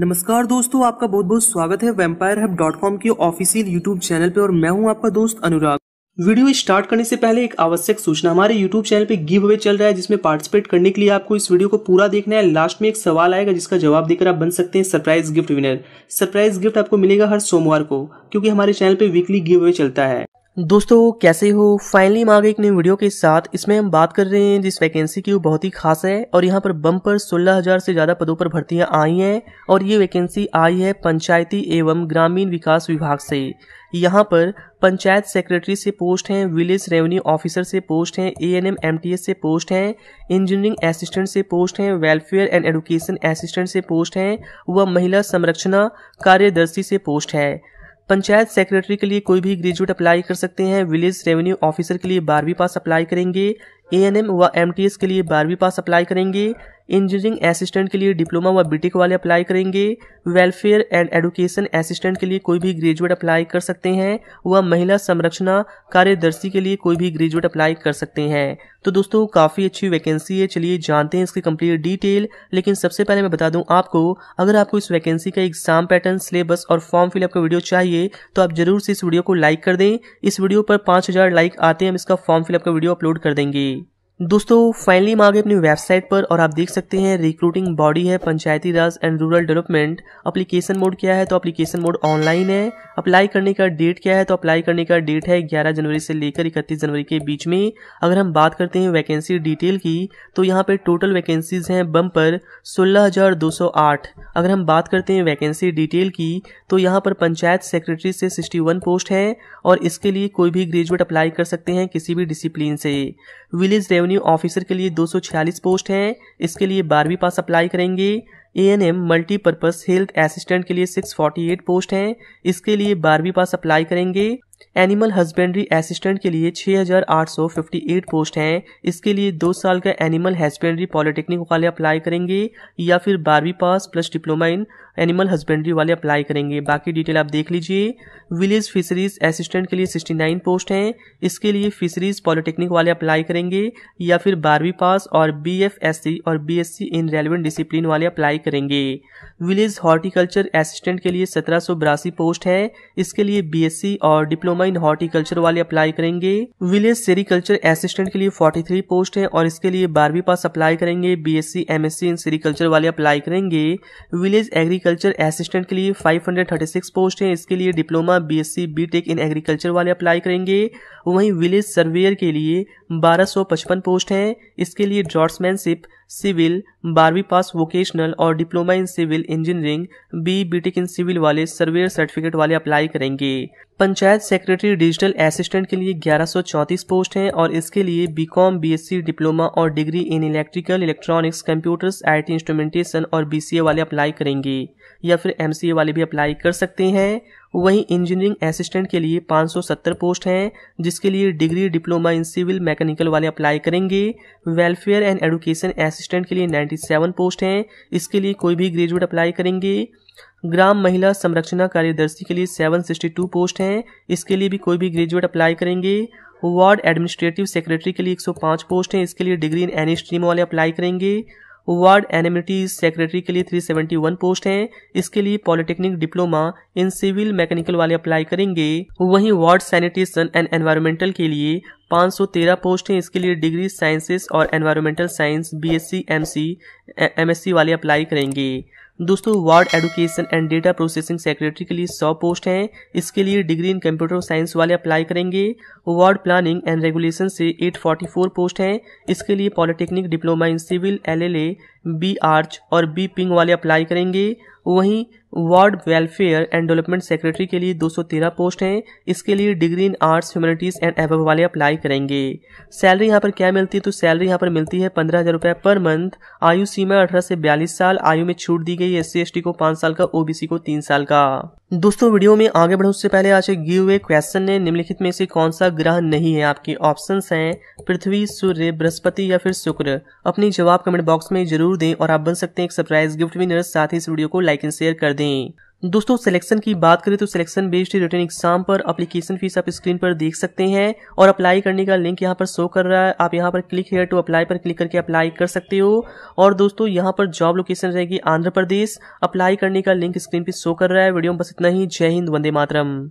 नमस्कार दोस्तों, आपका बहुत बहुत स्वागत है वेम्पायर हब डॉट कॉम के ऑफिशियल यूट्यूब चैनल पे और मैं हूँ आपका दोस्त अनुराग। वीडियो स्टार्ट करने से पहले एक आवश्यक सूचना, हमारे यूट्यूब चैनल पे गिव अवे चल रहा है, जिसमें पार्टिसिपेट करने के लिए आपको इस वीडियो को पूरा देखना है। लास्ट में एक सवाल आएगा, जिसका जवाब देकर आप बन सकते हैं surprise gift winner surprise gift आपको मिलेगा हर सोमवार को, क्योंकि हमारे चैनल पे वीकली गिव अवे चलता है। दोस्तों, कैसे हो? फाइनली गए एक नई वीडियो के साथ। इसमें हम बात कर रहे हैं जिस वैकेंसी की वो बहुत ही खास है और यहाँ पर बम पर सोलह हज़ार से ज़्यादा पदों पर भर्तियाँ आई हैं और ये वैकेंसी आई है पंचायती एवं ग्रामीण विकास विभाग से। यहाँ पर पंचायत सेक्रेटरी से पोस्ट हैं विलेज रेवेन्यू ऑफिसर से पोस्ट हैं A N M M T S से पोस्ट हैं इंजीनियरिंग असिस्टेंट से पोस्ट हैं वेलफेयर एंड एडुकेशन असिस्टेंट से पोस्ट हैं, व महिला संरक्षणा कार्यदर्शी से पोस्ट है। पंचायत सेक्रेटरी के लिए कोई भी ग्रेजुएट अप्लाई कर सकते हैं। विलेज रेवेन्यू ऑफिसर के लिए बारहवीं पास अप्लाई करेंगे। एएनएम व एमटीएस के लिए बारहवीं पास अप्लाई करेंगे। इंजीनियरिंग असिस्टेंट के लिए डिप्लोमा व बीटेक वाले अप्लाई करेंगे। वेलफेयर एंड एडुकेशन असिस्टेंट के लिए कोई भी ग्रेजुएट अप्लाई कर सकते हैं व महिला संरक्षणा कार्यदर्शी के लिए कोई भी ग्रेजुएट अप्लाई कर सकते हैं। तो दोस्तों, काफ़ी अच्छी वैकेंसी है। चलिए जानते हैं इसकी कंप्लीट डिटेल लेकिन सबसे पहले मैं बता दूँ आपको, अगर आपको इस वैकेंसी का एग्ज़ाम पैटर्न सिलेबस और फॉर्म फिलअप का वीडियो चाहिए तो आप ज़रूर से इस वीडियो को लाइक कर दें। इस वीडियो पर पाँच लाइक आते हैं, हम इसका फॉर्म फिलअप का वीडियो अपलोड कर देंगे। दोस्तों फाइनली हम आ गए अपनी वेबसाइट पर और आप देख सकते हैं रिक्रूटिंग बॉडी है, Panchayati Raj and rural development application mode क्या है? तो अप्लीकेशन मोड ऑनलाइन है। अप्लाई करने का डेट क्या है? तो अप्लाई करने का डेट है 11 जनवरी से लेकर 31 जनवरी के बीच में। अगर हम बात करते हैं वैकेंसी डिटेल की तो यहाँ पे टोटल वैकेंसीज हैं बम पर सोलह अगर हम बात करते हैं वैकेंसी डिटेल की तो यहाँ पर पंचायत सेक्रेटरी से सिक्सटी पोस्ट है और इसके लिए कोई भी ग्रेजुएट अप्लाई कर सकते हैं किसी भी डिसिप्लिन से। विलेज रेवेन्यू ऑफिसर के लिए 246 पोस्ट हैं। इसके लिए बारहवीं पास अप्लाई करेंगे। A N M multipurpose health assistant के लिए 648 पोस्ट हैं। इसके लिए बारहवीं पास अप्लाई करेंगे। एनिमल हस्बेंड्री असिस्टेंट के लिए 6,858 पोस्ट हैं। इसके लिए दो साल का एनिमल हस्बेंड्री पॉलिटेक्निक वाले अप्लाई करेंगे या फिर बारहवीं pass plus diploma in animal husbandry वाले अप्लाई करेंगे। बाकी डिटेल आप देख लीजिए। विलेज फिशरीज असिस्टेंट के लिए 69 पोस्ट हैं। इसके लिए फिशरीज पॉलिटेक्निक वाले अप्लाई करेंगे या फिर बारहवीं पास और बीएफएससी और बीएससी इन रेलिवेंट डिसिप्लिन वाले अप्लाई करेंगे। विलेज हॉर्टिकल्चर असिस्टेंट के लिए सत्रह पोस्ट है। इसके लिए बीएससी और डिप्लोमा इन हॉर्टिकल्चर वाले अप्लाई करेंगे। विलेज सेरिकल्चर असिस्टेंट के लिए 43 पोस्ट है और इसके लिए बारहवीं पास अप्लाई करेंगे। बीएससी एमएससी इन सेरिकल्चर वाले अप्लाई करेंगे। विलेज एग्रीकल्चर असिस्टेंट के लिए 536 पोस्ट है। इसके लिए diploma BSc BTech in agriculture वाले अप्लाई करेंगे। वहीं विलेज सर्वेयर के लिए 1255 पोस्ट है। इसके लिए ड्रॉट्समैनशिप, सिविल, बारहवीं पास वोकेशनल और diploma in civil engineering, B BTech in civil वाले सर्वेयर सर्टिफिकेट वाले अप्लाई करेंगे। पंचायत सेक्रेटरी डिजिटल असिस्टेंट के लिए ग्यारह पोस्ट हैं और इसके लिए बीकॉम बीएससी डिप्लोमा और degree in electrical electronics, computers IT instrumentation और बीसीए वाले अप्लाई करेंगे। या फिर एमसीए वाले भी अप्लाई कर सकते हैं। वहीं इंजीनियरिंग असिस्टेंट के लिए 570 पोस्ट हैं, जिसके लिए degree, diploma in civil mechanical वाले अप्लाई करेंगे। वेलफेयर एंड एडुकेशन असिस्टेंट के लिए 97 पोस्ट हैं, इसके लिए कोई भी ग्रेजुएट अप्लाई करेंगे। ग्राम महिला संरक्षणा कार्यदर्शी के लिए 762 पोस्ट हैं, इसके लिए भी कोई भी ग्रेजुएट अप्लाई करेंगे। वार्ड एडमिनिस्ट्रेटिव सेक्रेटरी के लिए 105 पोस्ट हैं, इसके लिए डिग्री इन एनी स्ट्रीम वाले अप्लाई करेंगे। वार्ड एनिमिटी सेक्रेटरी के लिए 371 पोस्ट हैं। इसके लिए polytechnic diploma in civil mechanical वाले अप्लाई करेंगे। वहीं वार्ड सैनिटेशन एंड एनवायरमेंटल के लिए 513 पोस्ट हैं। इसके लिए डिग्री साइंसेस और environmental science BSc MC MSc वाले अप्लाई करेंगे। दोस्तों ward education and data processing secretary के लिए सौ पोस्ट हैं। इसके लिए डिग्री इन कंप्यूटर साइंस वाले अप्लाई करेंगे। वार्ड प्लानिंग एंड रेगुलेशन से 844 पोस्ट हैं। इसके लिए polytechnic diploma in civil LLA B arch और बी पिंग वाले अप्लाई करेंगे। वहीं ward welfare and development secretary के लिए 213 पोस्ट हैं। इसके लिए degree in arts humanities and एवब वाले अप्लाई करेंगे। सैलरी यहाँ पर क्या मिलती है? तो सैलरी यहाँ पर मिलती है पंद्रह हज़ार रुपए पर मंथ आयु सीमा अठारह से बयालीस साल। आयु में छूट दी गई एस सी को पाँच साल का ओबीसी को तीन साल का। दोस्तों, वीडियो में आगे बढ़ो। उससे पहले आज गिव ए क्वेश्चन ने निम्नलिखित में से कौन सा ग्रह नहीं है? आपके ऑप्शन हैं पृथ्वी, सूर्य, बृहस्पति या फिर शुक्र। अपनी जवाब कमेंट बॉक्स में ज़रूर दें और आप बन सकते हैं एक सरप्राइज़ गिफ्ट विनर साथ ही इस वीडियो को लाइक एंड शेयर कर दें। दोस्तों सिलेक्शन की बात करें तो सिलेक्शन बेस्ड रिटर्न एग्ज़ाम पर एप्लीकेशन फ़ीस आप स्क्रीन पर देख सकते हैं और अप्लाई करने का लिंक यहाँ पर शो कर रहा है। आप यहाँ पर क्लिक हेयर टू अप्लाई पर क्लिक करके अप्लाई कर सकते हो। और दोस्तों, यहाँ पर जॉब लोकेशन रहेगी आंध्र प्रदेश। अप्लाई करने का लिंक स्क्रीन पर शो कर रहा है। वीडियो में बस इतना ही। जय हिंद, वंदे मातरम।